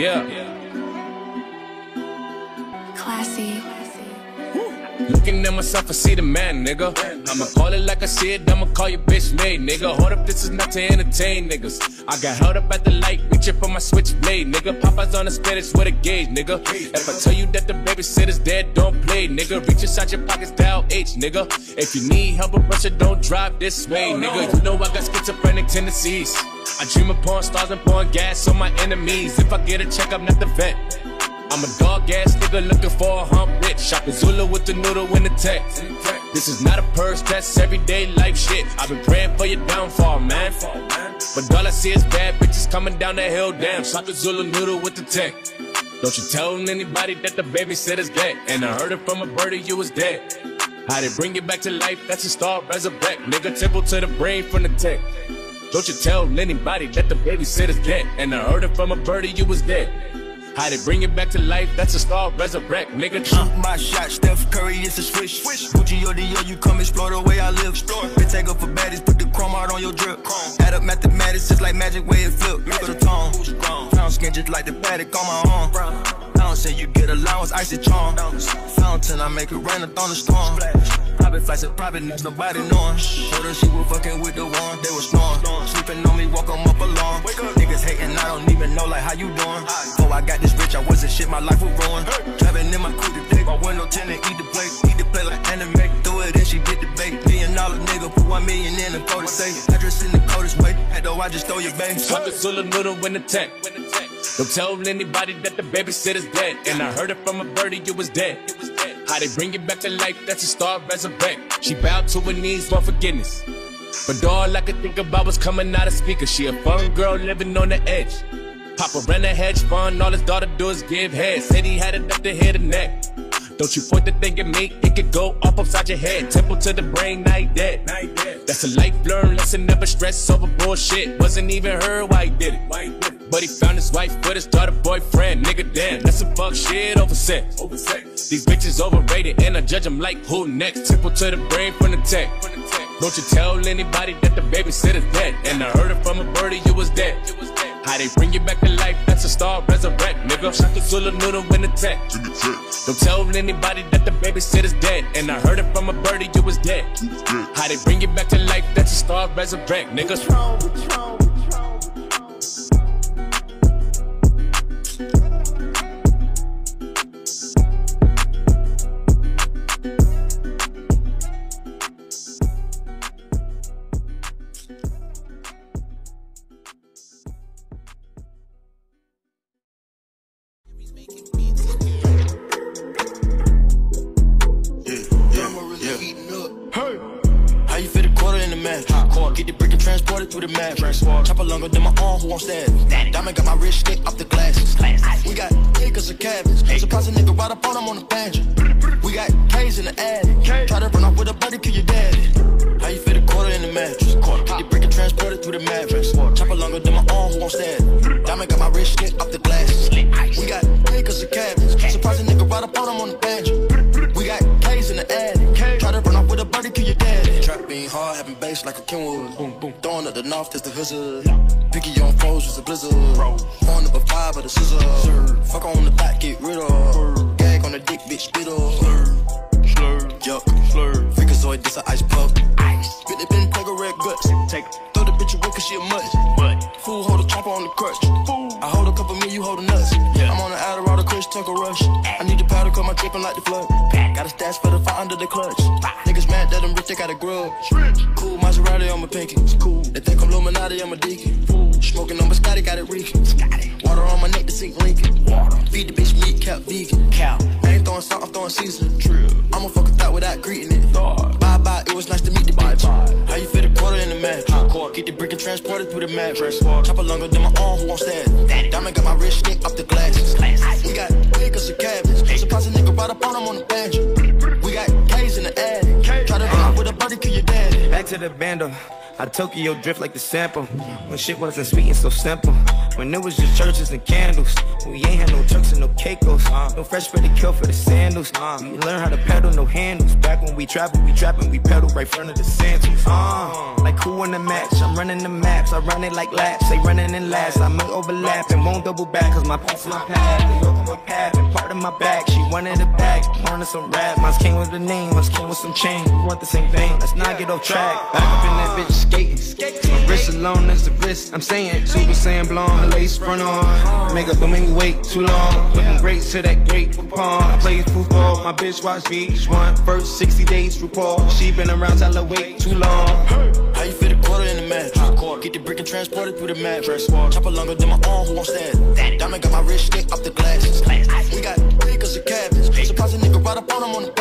Yeah. Classy. Myself, I see the man, nigga. I'ma call it like I see it, I'ma call you bitch made, nigga. Hold up, this is not to entertain niggas. I got held up at the light, reaching for my switchblade, nigga. Papa's on the Spanish with a gauge, nigga. If I tell you that the babysitter's dead, don't play, nigga. Reach inside your pockets, dial H, nigga. If you need help with pressure, don't drive this way, nigga. You know I got schizophrenic tendencies. I dream of porn stars and pouring gas on my enemies. If I get a check, I'm not the vet. I'm a dog ass nigga looking for a hump bitch. Shopping Zula with the noodle in the tech. This is not a purse, that's everyday life shit. I've been praying for your downfall, man. But all I see is bad bitches coming down the hill, damn. Shopping Zula noodle with the tech. Don't you tell anybody that the babysitter's dead. And I heard it from a birdie, you was dead. How they bring you back to life, that's a star resurrect. Nigga, temple to the brain from the tech. Don't you tell anybody that the babysitter's dead. And I heard it from a birdie, you was dead. How they bring it back to life, that's a star resurrect, nigga. Shoot my shot, Steph Curry, it's a swish. Gucci or Dior, you come explore the way I live. Bitch, take up for baddies, put the chrome out on your drip. Add up mathematics, just like magic, way it flip. Look at the tone. Brown skin, just like the paddock on my arm. Pound say you get allowance, icy charm. Fountain, I make it rain, a thunderstorm. Private flights and private news, nobody knowing. Told her she was fucking with the one, they was snoring. Sleeping on me, walk on up along. Niggas hating, I don't even know like how you doing. Oh, I got this rich, I wasn't shit, my life was ruined. Driving in my coupe today, my window tinted, eat the plate, eat the plate like anime. Throw it in, she did the bait. Million dollar nigga, put one million in the code to say. Address in the coldest way, had though I just throw your bang. Talking Zula noodle in the tech. Don't tell anybody that the babysitter's dead. And I heard it from a birdie, you was dead. How they bring you back to life, that's a star resurrect. She bowed to her knees for forgiveness. But all I could think about was coming out of speaker. She a fun girl living on the edge. Papa ran a hedge fund, all his daughter do is give head. Said he had it up to head and neck. Don't you point the thing at me, it could go up upside your head. Temple to the brain, he dead. That's a life learned lesson, never stress over bullshit. Wasn't even her why he did it. But he found his wife with his daughter boyfriend. Nigga, damn, that's some fuck shit over sex. These bitches overrated, and I judge them like who next. Temple to the brain from the tech. Don't you tell anybody that the babysitter's dead. And I heard it from a birdie, you was dead. How they bring you back to life, that's a star resurrect, nigga. Shot the Zula noodle in the tech. Don't tell anybody that the babysitter's dead. And I heard it from a birdie, you was dead. How they bring you back to life, that's a star resurrect, nigga. How brick and transport it through the mattress. Chopper longer than my arm, who won't stand? Diamond got my wrist stick off the glasses. We got acres of cabins. Surprise a nigga right up on him on the bando. We got K's in the attic. Try to run off with a buddy, kill your daddy. How you fit a quarter in the mattress? Get the brick and transport it through the mattress. Chopper longer than my arm, who won't stand? Diamond got my wrist stick off the glasses. We got acres of cabins. Surprise a nigga right up on him on the bando. We got K's in the attic. Try to run off with a buddy, kill your daddy. Trap being hard, having bass like a Kenwood. Throwing up the north, that's the huzzah. Picky on foes, was a blizzard. Phone up a five, but a scissor. Fuck on the back, get rid of. Adderall, took a rush. I need the powder, cause my dripping like the flood. Got a stash for the fire under the clutch. Niggas mad that I'm rich, they got a grudge. Cool Maserati on my pinky. Cool. They think I'm Illuminati, I'm a deacon. Smoking on my Scotty, got it reeking. Water on my neck to sink Lincoln. Feed the bitch meat, cap vegan. Cow. I ain't throwing salt, I'm throwing seasoning. I'ma fuck a thought without greeting it. Bye bye, it was nice to meet the bitch. How you fit a quarter in the match? Get the brick and transport it through the mattress. Chopper longer than my arm, who won't stand? Diamond got my wrist stick off the glasses. Right up on the. We got K's in the attic. Try to off with a buddy, kill your daddy. Back to the bando. I Tokyo drift like the sample. When shit wasn't sweet and so simple. When it was just churches and candles. We ain't had no Turks and no Caicos. No fresh for the kill for the sandals. We learn how to pedal, no handles. Back when we travel, we trapping, we pedal right front of the sandals. Uh, like who in the match? I'm running the maps, I run it like laps. They running in last, I might overlap and won't double back. Cause my piece my open my path and part of my back. She wanted it back, wanted some rap. Mine came with the name, mine came with some chain. We want the same thing, let's not get off track. Back up in that bitch skating. My wrist alone is the wrist. I'm saying, Super Saiyan blonde, lace front on. Make make me wait too long. Looking great to that great coupon. I play football, my bitch watch beach one. First 60 days Paul. She been around, tell her wait too long. How you fit a quarter in the match? Get the brick and transport it through the mattress. Chopper longer than my arm, who wants that? Diamond got my wrist stick off the glasses. We got acres of cabins. Surprise a nigga right up on him on the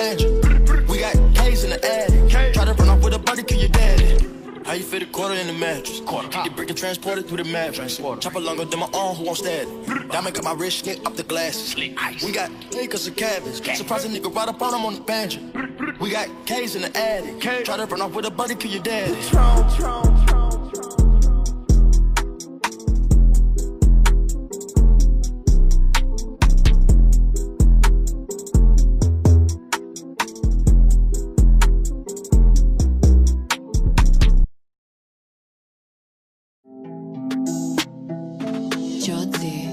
Fit a quarter in the mattress? Get the brick and transport it through the mattress. Chopper longer than my arm, who wants that? Diamond got my wrist stick off the glasses. We got acres of cabins. Surprise a nigga right up on him on the bando. We got K's in the attic. Try to run off with a buddy, kill your daddy. yo